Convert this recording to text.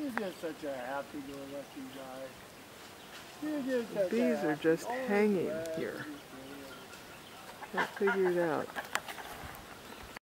He's just such a happy-go-lucky guy. You're just The bees are just hanging here. Can't figure it out.